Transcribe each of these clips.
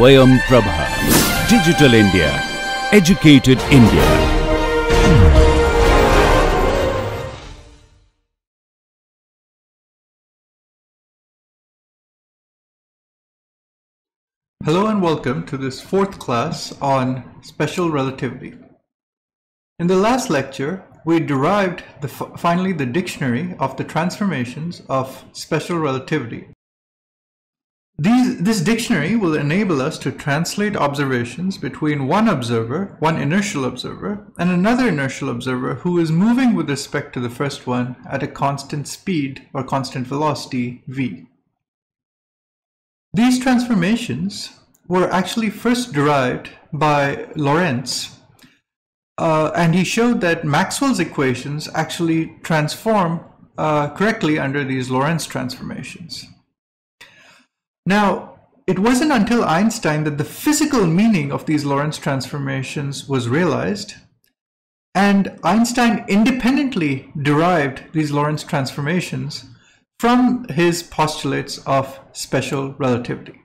Swayam Prabha. Digital India. Educated India. Hello and welcome to this fourth class on special relativity. In the last lecture, we derived the, finally the dictionary of the transformations of special relativity. These, this dictionary will enable us to translate observations between one observer, one inertial observer, and another inertial observer who is moving with respect to the first one at a constant speed or constant velocity v. These transformations were actually first derived by Lorentz, uh, and he showed that Maxwell's equations actually transform uh, correctly under these Lorentz transformations. Now, it wasn't until Einstein that the physical meaning of these Lorentz transformations was realized, and Einstein independently derived these Lorentz transformations from his postulates of special relativity.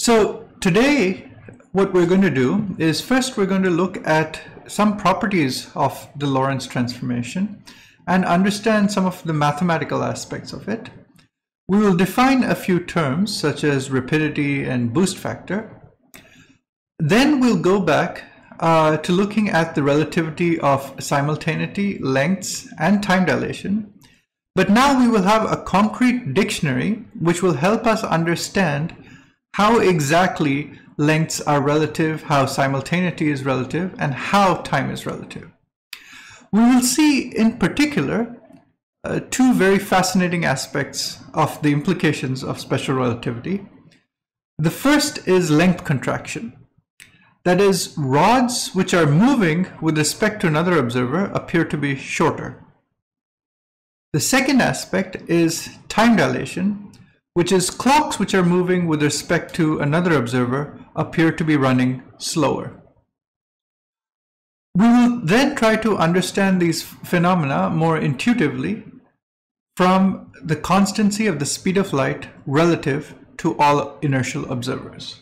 So today, what we're going to do is first we're going to look at some properties of the Lorentz transformation and understand some of the mathematical aspects of it. We will define a few terms such as rapidity and boost factor. Then we'll go back uh, to looking at the relativity of simultaneity, lengths, and time dilation but now we will have a concrete dictionary which will help us understand how exactly lengths are relative, how simultaneity is relative, and how time is relative. We will see in particular uh, two very fascinating aspects of the implications of special relativity. The first is length contraction. That is, rods which are moving with respect to another observer appear to be shorter. The second aspect is time dilation, which is clocks which are moving with respect to another observer appear to be running slower. We will then try to understand these phenomena more intuitively from the constancy of the speed of light relative to all inertial observers.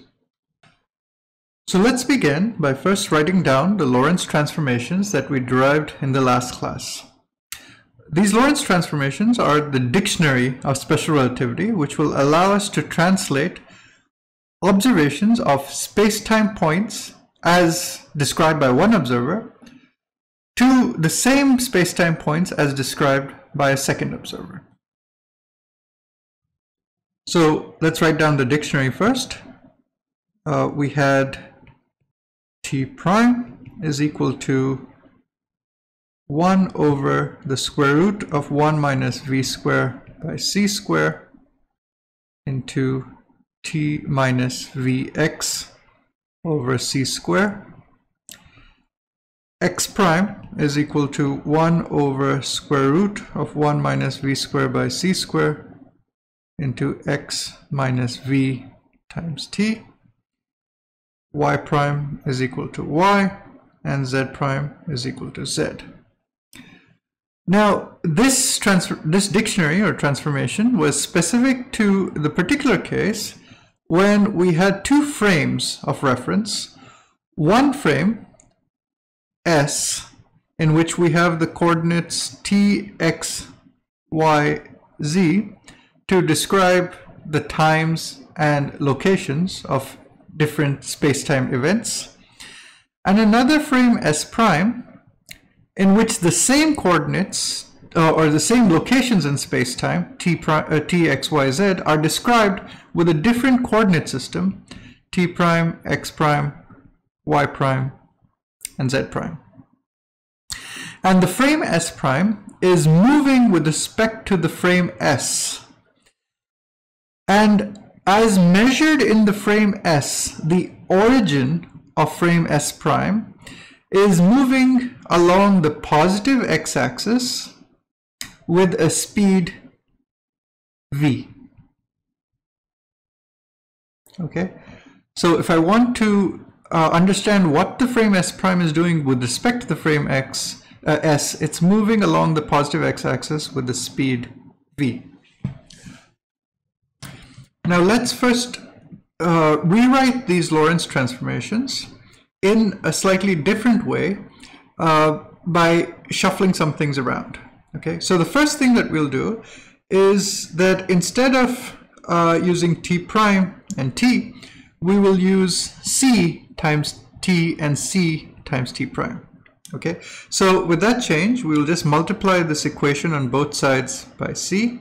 So let's begin by first writing down the Lorentz transformations that we derived in the last class. These Lorentz transformations are the dictionary of special relativity, which will allow us to translate observations of space-time points as described by one observer to the same space-time points as described by a second observer. So let's write down the dictionary first. Uh, we had t prime is equal to 1 over the square root of 1 minus v square by c square into t minus vx over c square. x prime is equal to 1 over square root of 1 minus v square by c square into x minus v times t. y prime is equal to y and z prime is equal to z. Now, this, this dictionary or transformation was specific to the particular case when we had two frames of reference. One frame, S, in which we have the coordinates t, x, y, z to describe the times and locations of different space-time events. And another frame S prime in which the same coordinates uh, or the same locations in space-time, t, uh, t, x, y, z, are described with a different coordinate system, t prime, x prime, y prime, and z prime. And the frame S prime is moving with respect to the frame S. And as measured in the frame S, the origin of frame S prime is moving along the positive x-axis with a speed v. Okay, so if I want to uh, understand what the frame S prime is doing with respect to the frame X uh, S, it's moving along the positive x-axis with the speed v. Now let's first uh, rewrite these Lorentz transformations in a slightly different way uh, by shuffling some things around. Okay, so the first thing that we'll do is that instead of uh, using t prime and t, we will use c times t and c times t prime. Okay, so with that change, we will just multiply this equation on both sides by c.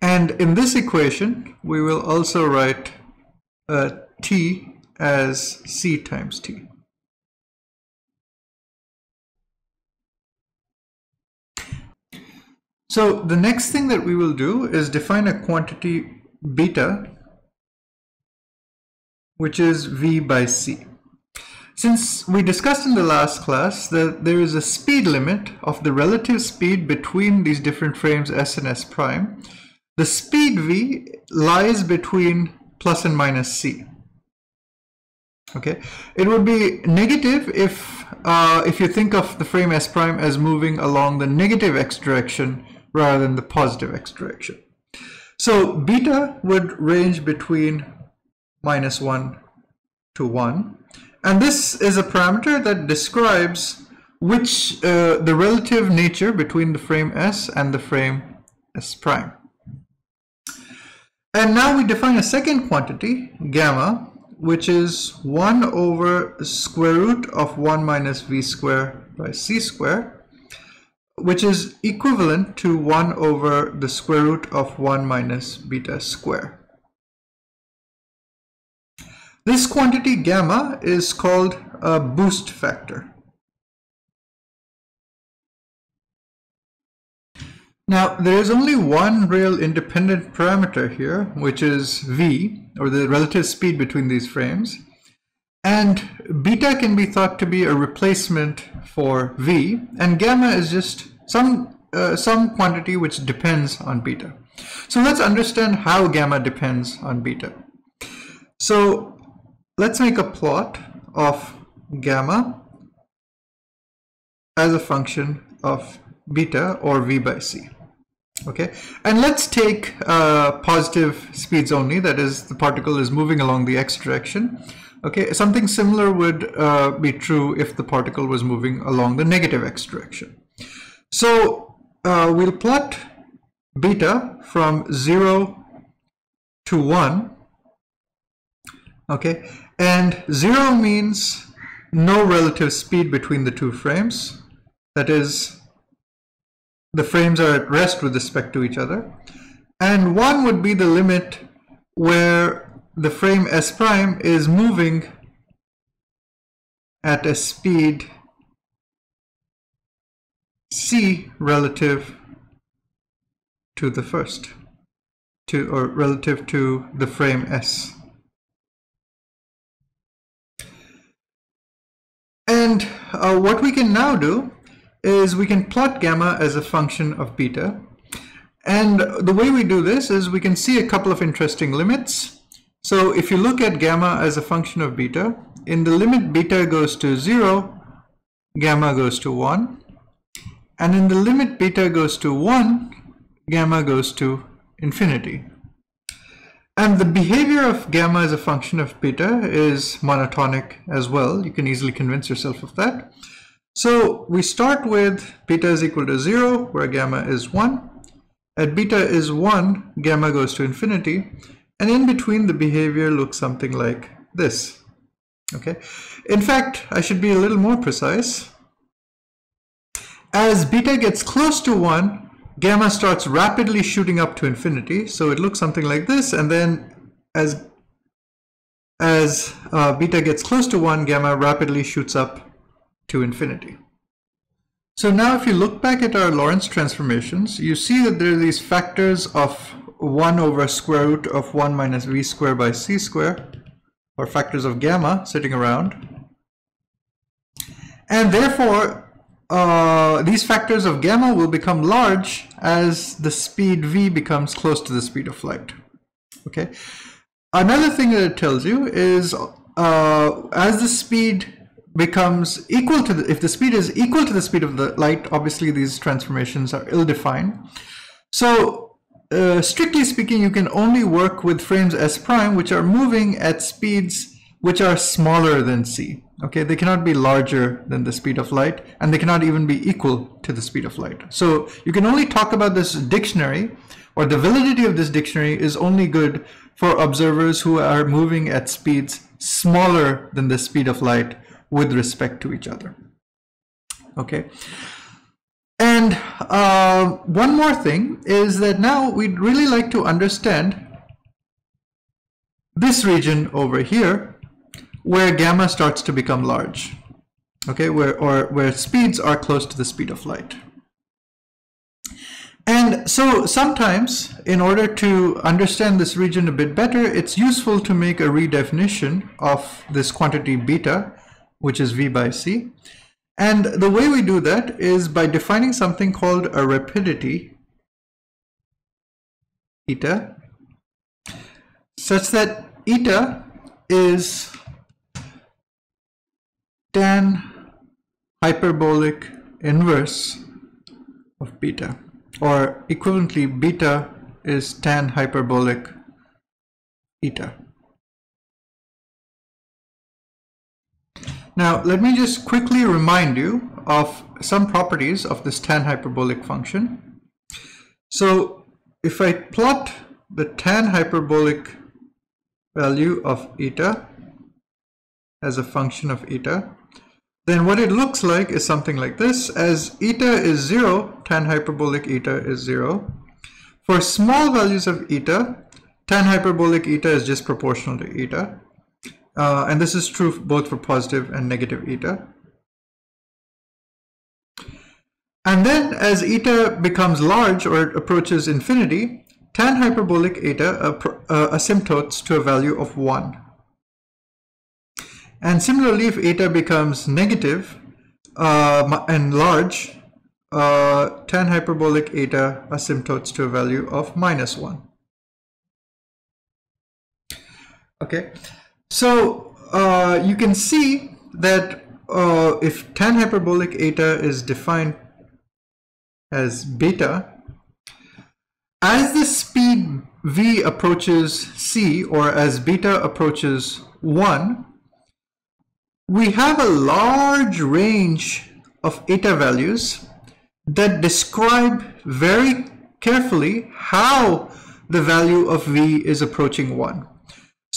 And in this equation, we will also write uh, t as c times t. So the next thing that we will do is define a quantity beta, which is v by c. Since we discussed in the last class that there is a speed limit of the relative speed between these different frames s and s prime, the speed v lies between plus and minus c. Okay, it would be negative if uh, if you think of the frame s prime as moving along the negative x direction rather than the positive x direction. So beta would range between minus 1 to 1. And this is a parameter that describes which uh, the relative nature between the frame S and the frame S prime. And now we define a second quantity, gamma, which is 1 over square root of 1 minus v square by c square which is equivalent to 1 over the square root of 1 minus beta square. This quantity gamma is called a boost factor. Now, there is only one real independent parameter here, which is v, or the relative speed between these frames. And beta can be thought to be a replacement for v, and gamma is just some, uh, some quantity which depends on beta. So let's understand how gamma depends on beta. So let's make a plot of gamma as a function of beta or v by c. Okay, and let's take uh, positive speeds only, that is the particle is moving along the x direction. Okay, something similar would uh, be true if the particle was moving along the negative x direction. So uh, we'll plot beta from 0 to 1. Okay, and 0 means no relative speed between the two frames. That is, the frames are at rest with respect to each other. And 1 would be the limit where the frame S prime is moving at a speed c relative to the first to or relative to the frame s. And uh, what we can now do is we can plot gamma as a function of beta. And the way we do this is we can see a couple of interesting limits so if you look at gamma as a function of beta in the limit beta goes to 0 gamma goes to 1 and in the limit beta goes to 1, gamma goes to infinity. And the behavior of gamma as a function of beta is monotonic as well. You can easily convince yourself of that. So we start with beta is equal to 0, where gamma is 1. At beta is 1, gamma goes to infinity. And in between, the behavior looks something like this. Okay. In fact, I should be a little more precise. As beta gets close to 1, gamma starts rapidly shooting up to infinity. So it looks something like this. And then as, as uh, beta gets close to 1, gamma rapidly shoots up to infinity. So now if you look back at our Lorentz transformations, you see that there are these factors of 1 over square root of 1 minus v square by c square, or factors of gamma sitting around. And therefore, uh, these factors of gamma will become large as the speed v becomes close to the speed of light. Okay. Another thing that it tells you is uh, as the speed becomes equal to the, if the speed is equal to the speed of the light, obviously these transformations are ill-defined. So uh, strictly speaking, you can only work with frames S prime which are moving at speeds which are smaller than c. Okay, they cannot be larger than the speed of light and they cannot even be equal to the speed of light. So you can only talk about this dictionary or the validity of this dictionary is only good for observers who are moving at speeds smaller than the speed of light with respect to each other. Okay. And uh, one more thing is that now we'd really like to understand this region over here where gamma starts to become large. Okay, where or where speeds are close to the speed of light. And so sometimes, in order to understand this region a bit better, it's useful to make a redefinition of this quantity beta, which is v by c. And the way we do that is by defining something called a rapidity eta, such that eta is tan hyperbolic inverse of beta or equivalently beta is tan hyperbolic eta. Now let me just quickly remind you of some properties of this tan hyperbolic function. So if I plot the tan hyperbolic value of eta as a function of eta, then what it looks like is something like this. As eta is 0, tan hyperbolic eta is 0. For small values of eta, tan hyperbolic eta is just proportional to eta. Uh, and this is true both for positive and negative eta. And then as eta becomes large or approaches infinity, tan hyperbolic eta uh, asymptotes to a value of 1. And similarly, if eta becomes negative, uh, and large, uh, tan hyperbolic eta asymptotes to a value of minus 1. Okay, so uh, you can see that uh, if tan hyperbolic eta is defined as beta, as the speed v approaches c or as beta approaches 1, we have a large range of eta values that describe very carefully how the value of v is approaching 1.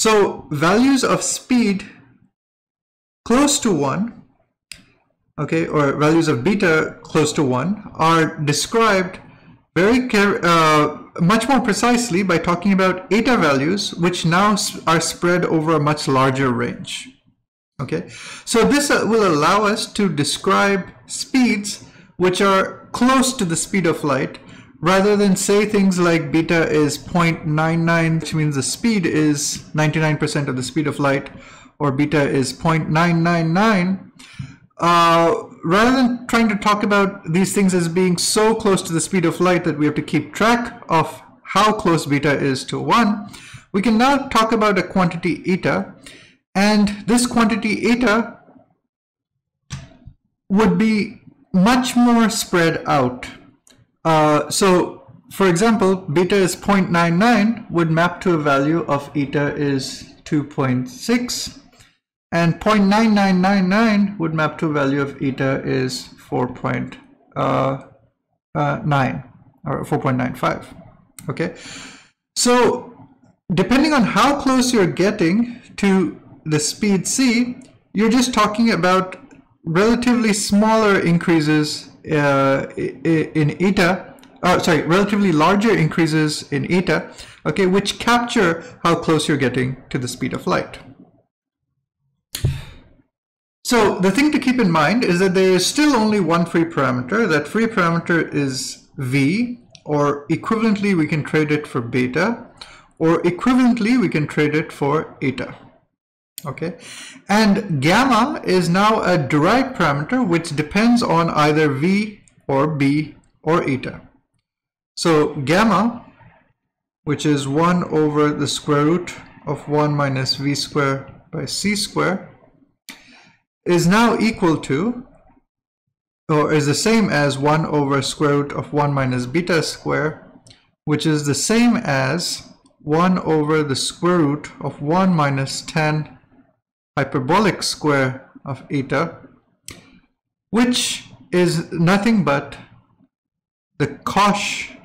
So values of speed close to 1, okay, or values of beta close to 1 are described very uh, much more precisely by talking about eta values which now are spread over a much larger range. Okay, so this uh, will allow us to describe speeds which are close to the speed of light rather than say things like beta is 0.99 which means the speed is 99% of the speed of light or beta is 0.999 uh, rather than trying to talk about these things as being so close to the speed of light that we have to keep track of how close beta is to 1 we can now talk about a quantity eta and this quantity eta would be much more spread out. Uh, so for example, beta is 0.99 would map to a value of eta is 2.6 and 0.9999 would map to a value of eta is 4.9 uh, uh, or 4.95 okay? So depending on how close you're getting to the speed c, you're just talking about relatively smaller increases in eta, uh, sorry, relatively larger increases in eta, okay, which capture how close you're getting to the speed of light. So the thing to keep in mind is that there is still only one free parameter. That free parameter is v, or equivalently we can trade it for beta, or equivalently we can trade it for eta okay. And gamma is now a derived parameter which depends on either v or b or eta. So gamma which is 1 over the square root of 1 minus v square by c square is now equal to or is the same as 1 over square root of 1 minus beta square which is the same as 1 over the square root of 1 minus tan hyperbolic square of eta, which is nothing but the cosh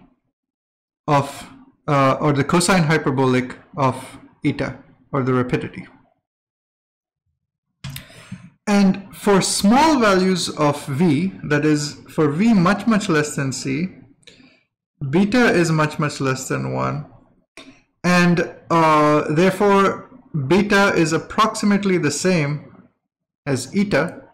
of, uh, or the cosine hyperbolic of eta, or the rapidity. And for small values of v, that is for v much much less than c, beta is much much less than 1 and uh, therefore beta is approximately the same as eta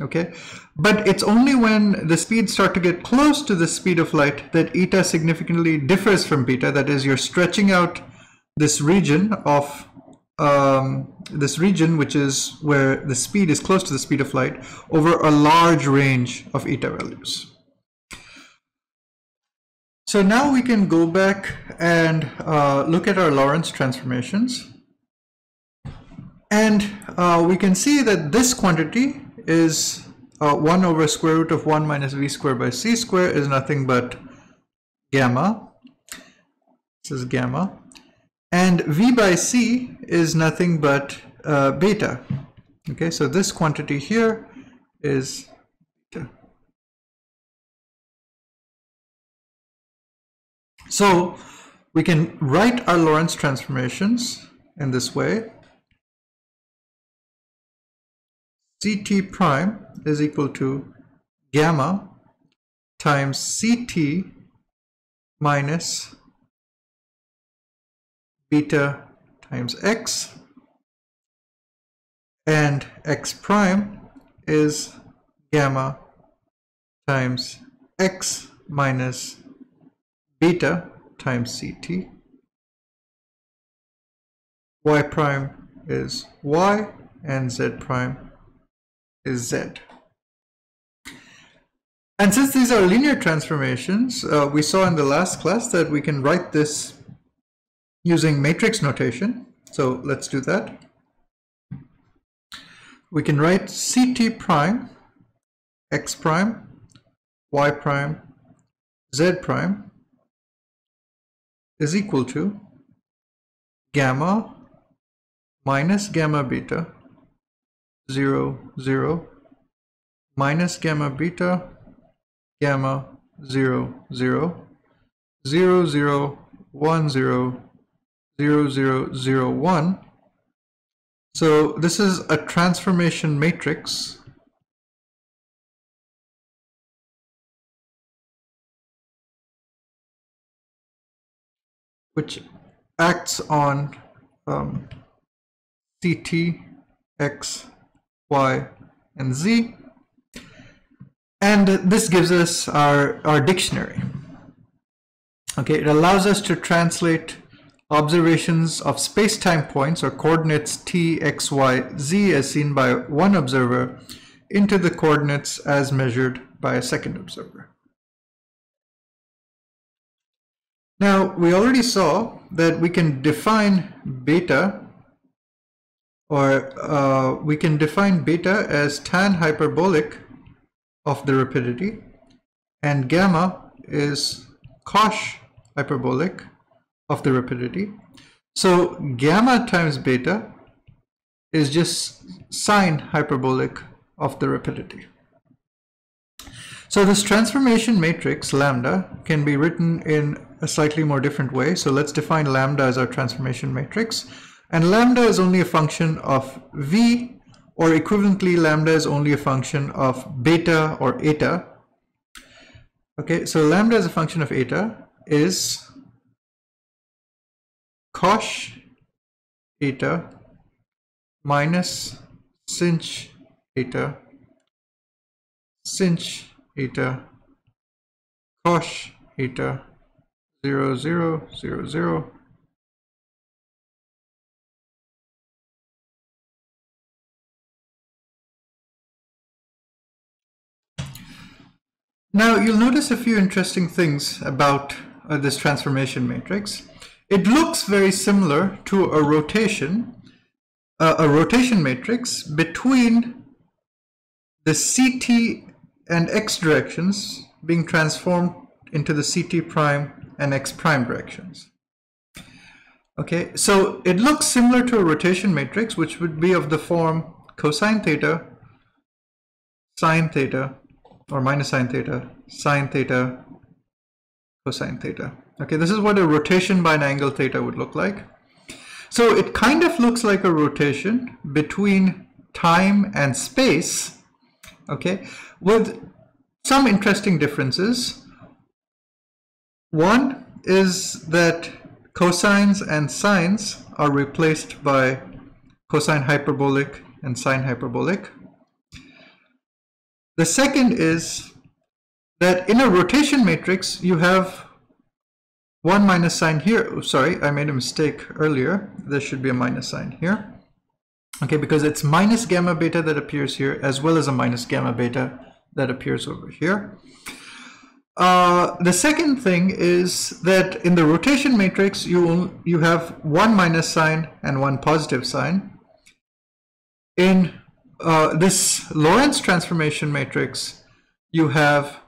okay? But it's only when the speeds start to get close to the speed of light that eta significantly differs from beta. That is you're stretching out this region of um, this region which is where the speed is close to the speed of light over a large range of eta values. So now we can go back and uh, look at our Lorentz transformations. And uh, we can see that this quantity is uh, 1 over square root of 1 minus v squared by c squared is nothing but gamma. This is gamma. And v by c is nothing but uh, beta. Okay, so this quantity here is So we can write our Lorentz transformations in this way. Ct prime is equal to gamma times Ct minus beta times x and x prime is gamma times x minus beta times ct. y prime is y and z prime is z. And since these are linear transformations, uh, we saw in the last class that we can write this using matrix notation. So let's do that. We can write ct prime, x prime, y prime, z prime is equal to gamma minus gamma beta 0 0 minus gamma beta gamma 0 0 0 0 1 0 0 0 0 1 so this is a transformation matrix. Which acts on um, X, Y, and Z. And this gives us our, our dictionary. Okay, it allows us to translate observations of space-time points or coordinates t, x, y, z as seen by one observer into the coordinates as measured by a second observer. Now, we already saw that we can define beta or uh, we can define beta as tan hyperbolic of the rapidity and gamma is cosh hyperbolic of the rapidity. So gamma times beta is just sine hyperbolic of the rapidity. So this transformation matrix lambda can be written in a slightly more different way. So let's define lambda as our transformation matrix. And lambda is only a function of v, or equivalently, lambda is only a function of beta or eta. Okay, so lambda as a function of eta is cosh eta minus sinh eta sinh eta cosh eta zero zero zero zero Now you'll notice a few interesting things about uh, this transformation matrix. It looks very similar to a rotation, uh, a rotation matrix between the CT and X directions being transformed into the CT prime and x prime directions. Okay, so it looks similar to a rotation matrix, which would be of the form cosine theta, sine theta, or minus sine theta, sine theta, cosine theta. Okay, this is what a rotation by an angle theta would look like. So it kind of looks like a rotation between time and space, okay, with some interesting differences. One is that cosines and sines are replaced by cosine hyperbolic and sine hyperbolic. The second is that in a rotation matrix, you have 1 minus sign here. Oh, sorry, I made a mistake earlier. There should be a minus sign here. Okay, because it's minus gamma beta that appears here as well as a minus gamma beta that appears over here. Uh, the second thing is that in the rotation matrix, you, you have one minus sign and one positive sign. In uh, this Lorentz transformation matrix, you have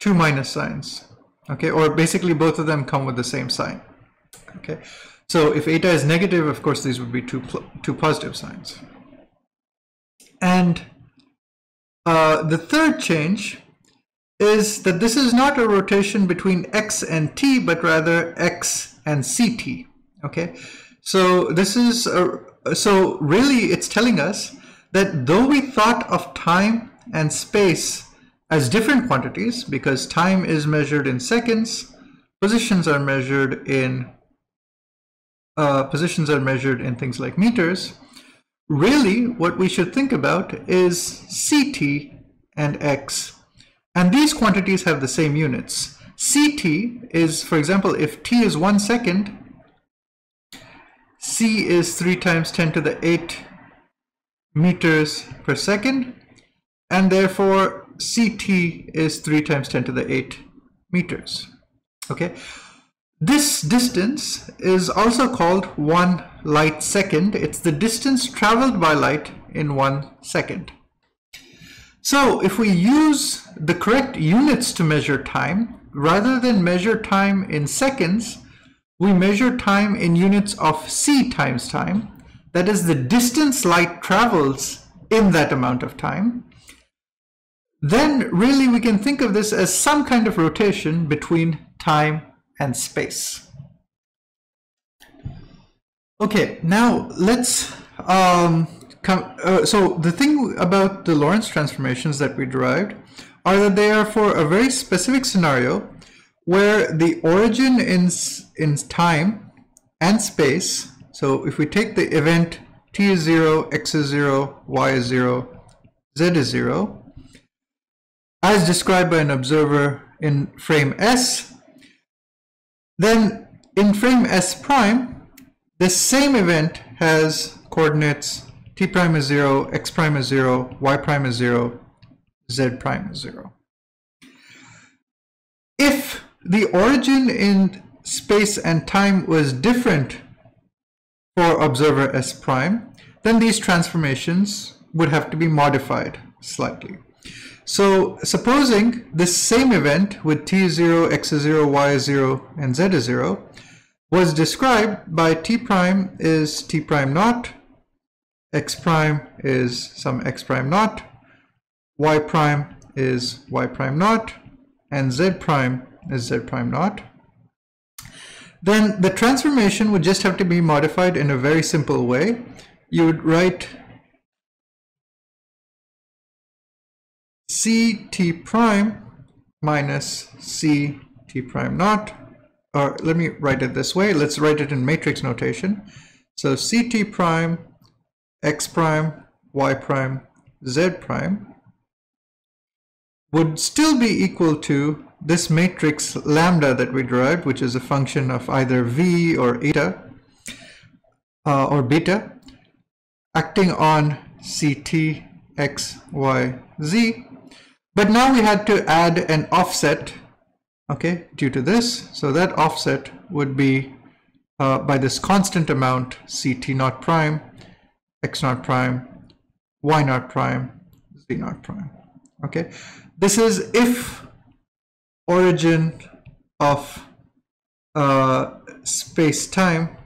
two minus signs, okay? Or basically both of them come with the same sign, okay? So if eta is negative, of course, these would be two, two positive signs. And uh, the third change is that this is not a rotation between x and t, but rather x and ct. Okay, so this is a, so really it's telling us that though we thought of time and space as different quantities, because time is measured in seconds, positions are measured in uh, positions are measured in things like meters. Really, what we should think about is ct and x and these quantities have the same units. Ct is, for example, if t is one second, c is 3 times 10 to the 8 meters per second, and therefore ct is 3 times 10 to the 8 meters. Okay. This distance is also called one light second. It's the distance traveled by light in one second. So if we use the correct units to measure time, rather than measure time in seconds, we measure time in units of c times time. That is the distance light travels in that amount of time. Then really we can think of this as some kind of rotation between time and space. Okay, now let's um, come, uh, so the thing about the Lorentz transformations that we derived are that they are for a very specific scenario where the origin in, in time and space, so if we take the event t is 0, x is 0, y is 0, z is 0, as described by an observer in frame S, then in frame S prime, this same event has coordinates t prime is 0, x prime is 0, y prime is 0, z prime is 0. If the origin in space and time was different for observer S prime, then these transformations would have to be modified slightly. So supposing this same event with t0, x0, y0, and z0 was described by t prime is t prime naught, x prime is some x prime naught, y prime is y prime naught, and z prime is z prime naught, then the transformation would just have to be modified in a very simple way. You would write ct prime minus ct prime naught, or let me write it this way. Let's write it in matrix notation. So ct prime x prime, y prime, z prime would still be equal to this matrix lambda that we derived, which is a function of either v or eta uh, or beta acting on ct x, y, z. But now we had to add an offset, okay, due to this. So that offset would be uh, by this constant amount ct naught prime x naught prime, y naught prime, z naught prime. Okay, this is if origin of uh, space-time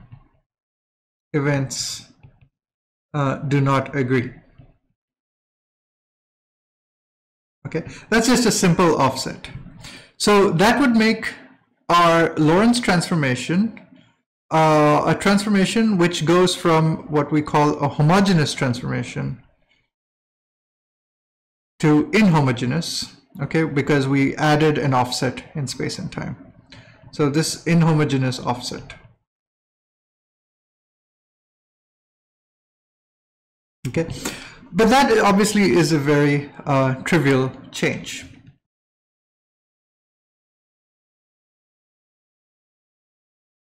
events uh, do not agree. Okay, that's just a simple offset. So that would make our Lorentz transformation uh, a transformation which goes from what we call a homogeneous transformation to inhomogeneous, okay, because we added an offset in space and time. So this inhomogeneous offset. Okay, but that obviously is a very uh, trivial change.